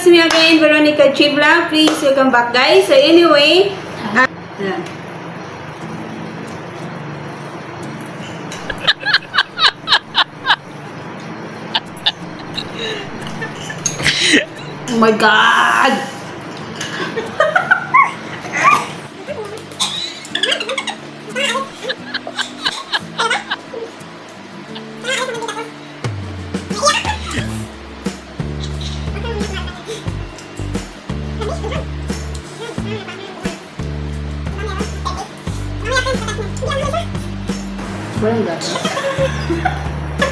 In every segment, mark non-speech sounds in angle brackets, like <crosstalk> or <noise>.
it's me again, Veronica Vlog. Please welcome back guys. So anyway, uh, <laughs> oh my god! Walang gatas.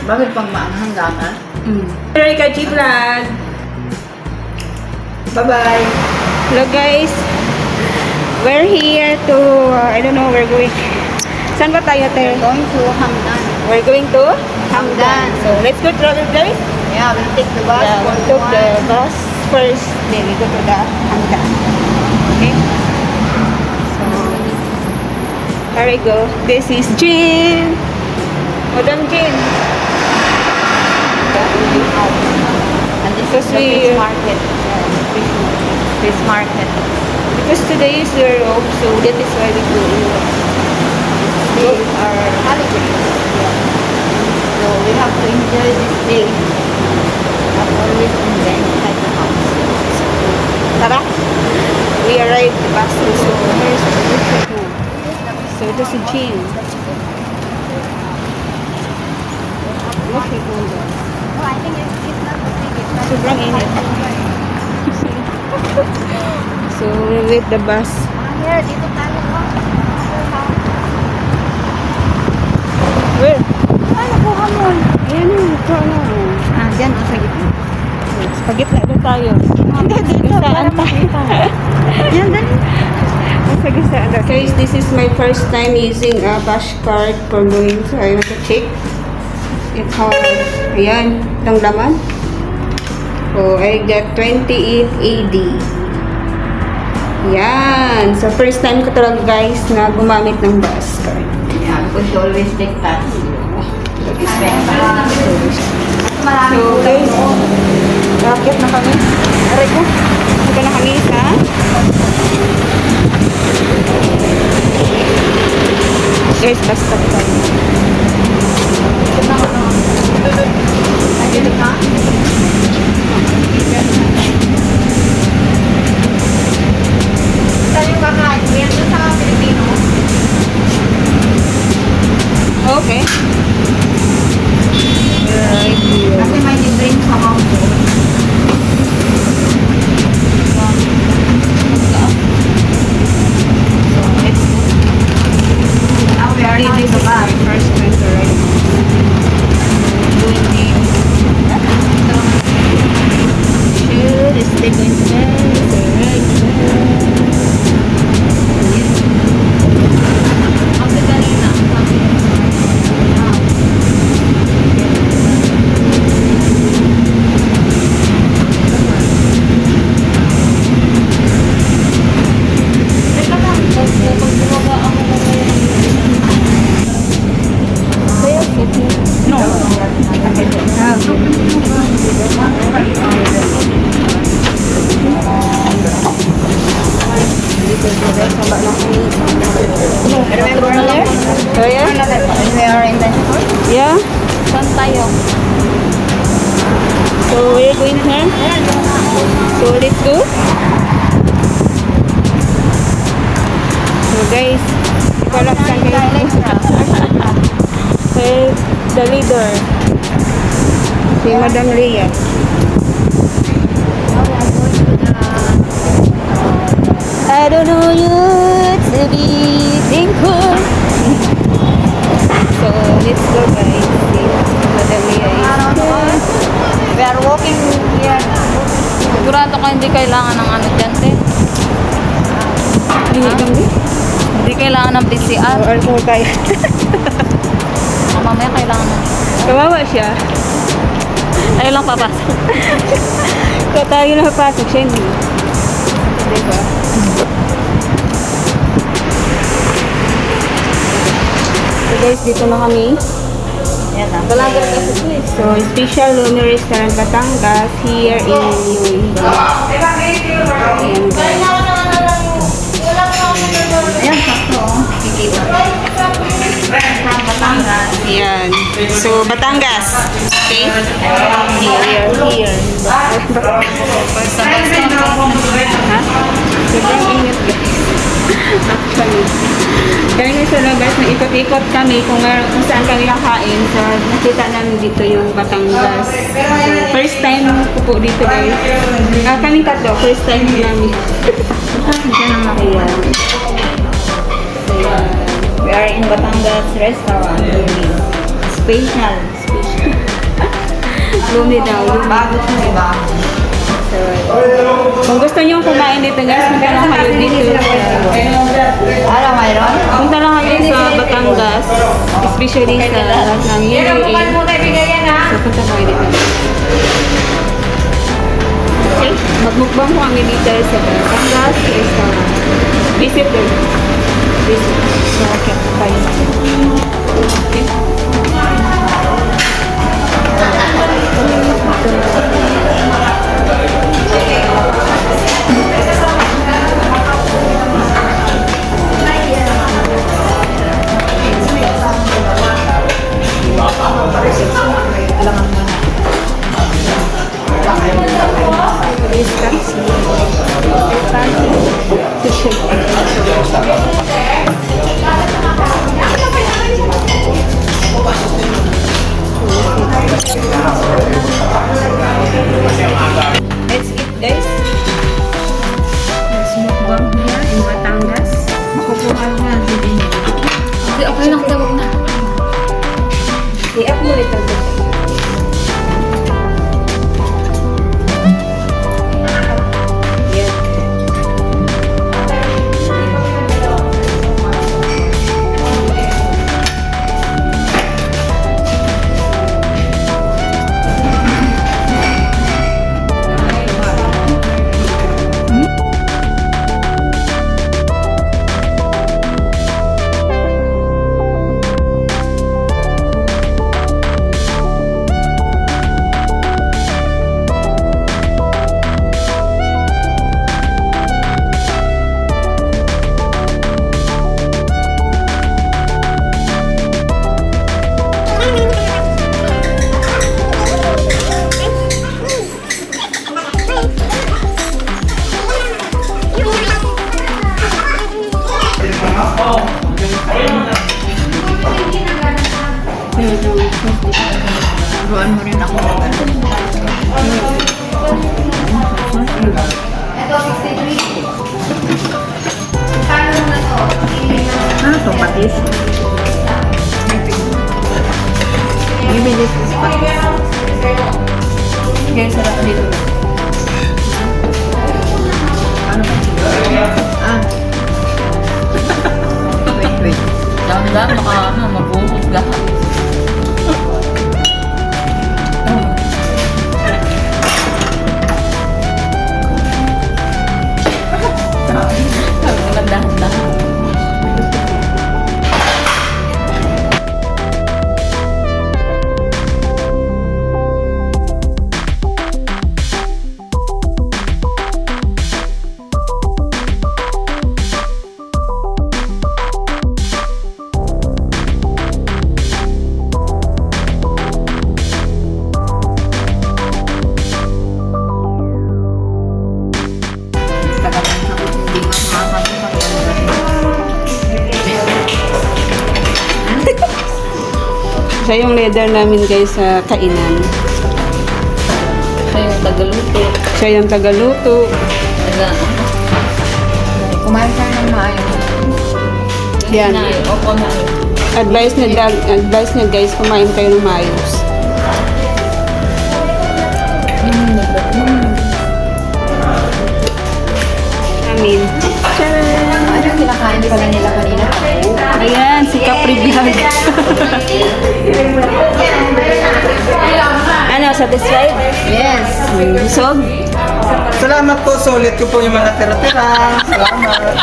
Bakit pang maanghang gatas? Mm. Veronica G Vlog. Bye-bye. Hello guys. We're here to, uh, I don't know, we're going. Saan ba tayo, te? We're going to Hamdan. We're going to Hamdan. So let's go travel guys. Yeah, we'll take the bus. Yeah, for we took the bus first, then we go to the Hamdan. Here we go. This is Jean. Madam Jean. And this is the fish market. Fish, fish market. Because today is off, so that is why we go. We are holiday. So we have to enjoy this day. Not always the inside the house. Tara! We arrived the bus so here's the picture ko. So this is Jean. Look at Google. I think it's, it's not the biggest. Sobrang init. So we wait the bus. Ah, here, dito tayo. Where? Ay, nakuha mo. Ayan na, ito ano. Ah, dyan, oh, sa gitna. Sa gitna doon tayo. Hindi, dito. Gisaan tayo. <laughs> Yan, dali. Sa gisaan. Guys, this is my first time using a bash card for going. So I want to check. It's hard. Ayan, itong laman. So I got 28 AD. Yan. So first time ko talaga guys na gumamit ng bash card. Yeah, because you always take that. So guys, bakit na kami? Aray ko. Ito na kami sa Guys, basta tayo. Yung kakain? Yan sa Pilipino. Okay. The leader. Si Madam Leah. I don't know you to be thankful. So, let's go guys. Madam Leah is We are walking here. Sigurado ka hindi kailangan ng ano dyan, te. Hindi. Hindi kailangan ng PCR. So, alcohol tayo. <laughs> Mamaya kailangan ng... Kawawa siya. Ayaw lang papasok. <laughs> Ikaw tayo na papasok siya, hindi. Diba? So guys, dito na kami. Yan lang. Balaga kasi. So, Special Luna Restaurant Batangas here in Yuinga. Ayan So, Batangas. Okay? Here, here. Ha? Sobrang guys. Actually. Kaya nga sa labas, naikot-ikot kami kung, kung saan kami kakain. So, nakita namin dito yung Batangas. So, first time ko po dito guys. Ah, kami tatlo, first time namin. <laughs> Diyan ang makuha. Ayan. We are in Batangas restaurant. Special. Lumi daw. Lumi. Bago siya, di ba? So, kung gusto niyo kumain dito guys, punta lang kayo dito. Ano, mayroon? Punta lang kayo sa Batangas, especially sa lahat ng UAE. So, punta kayo dito. Okay, magmukbang po kami dito sa Batangas restaurant. Visit doon. Visit. So, okay, tayo. Okay. Distance. Ano to, patis? Maybe this is patis. Kaya sarap dito. Ano ba? Ah. <laughs> wait, wait. Dahan-dahan, baka ano, mabuhos ka. Sabi Siya yung leader namin guys sa kainan. Siya yung tagaluto. Siya yung tagaluto. Taga, Kumain ka ng maayos. Yan. opo na. Advice niya, advice niya guys, kumain kayo ng maayos. Amin. Ano yung kinakain pala nila kanina? Ayan, si Capri Vlog. <laughs> ano, satisfied? Yes. Busog? Salamat po, sulit ko po yung mga tira-tira. Salamat.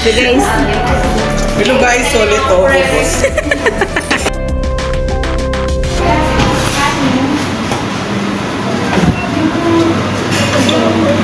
So guys, Hello guys, solid to. <laughs>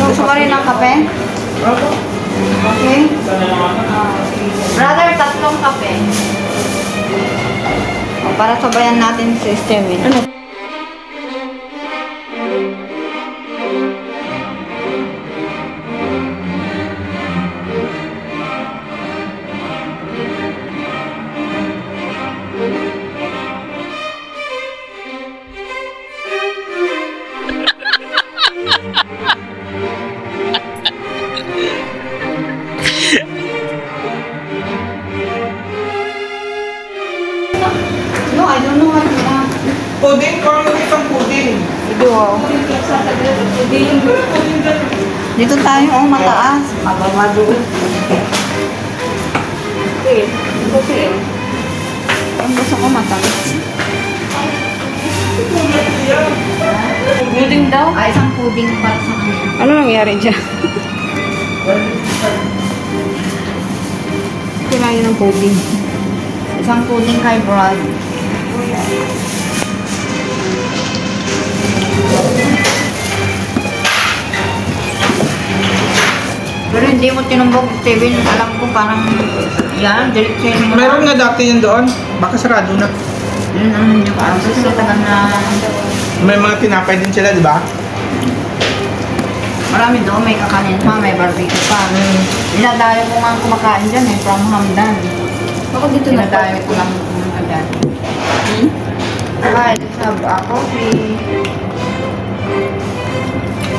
Gusto ko rin ng kape? Okay. Brother, tatlong kape. Para sabayan natin si Steven. Ano? I don't know what you want. Puding, parang may isang puding. Ito, oh. Dito tayo, oh, mataas. Okay. Okay. Ang gusto ko mataas. Building daw? Ay, isang puding para sa kanya. Ano nangyari dyan? Kailangan ng puding. Isang puding kay Brad. Pero hindi mo tinumbok, Steven. Alam ko parang yan, diretso mo. Meron nga dati yun doon. Baka sarado na. Yun ang hindi ko alam. Kasi tagal na May mga tinapay din sila, di ba? marami doon. May kakanin pa, may barbecue pa. Dinadayo ko nga kumakain dyan eh, from Hamdan. Ako dito na Dinadayo ko lang dyan. Hmm? Hi, sab ako si...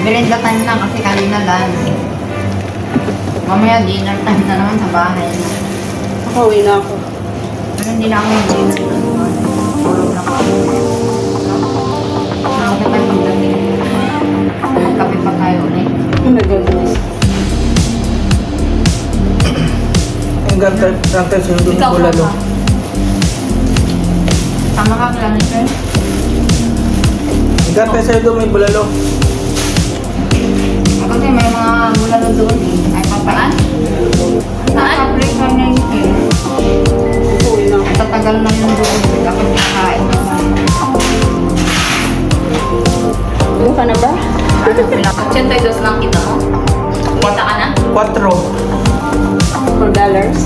Merenda time na kasi kanina lang. Mamaya dinner time na naman sa bahay. Ako, uwi na ako. Pero hindi na ako mag-dinner. Tulog na ako. Tulog na tayo pagdating. Kape pa tayo ulit. Oh my goodness. Ang ganda, ganda sundo ng Ikaw, bulalo. Mama. Tama ka, Clanifer? Ang ganda sa may bulalo. Kasi may mga bulalo doon eh. Ay, papaan? Saan? Public community. Ako, uwi na ako. Tatagal na yun doon. Dapat kakain naman. Ano ka na ba? Ano, pinaka- 82 lang kita mo? Kita ka na? Quattro. For dollars?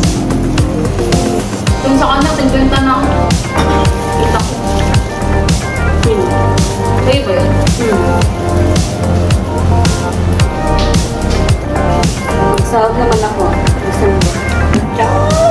Kung sa kanya, 50 na. Kita Yun? Hmm. Magsahod naman ako. Gusto mo ba?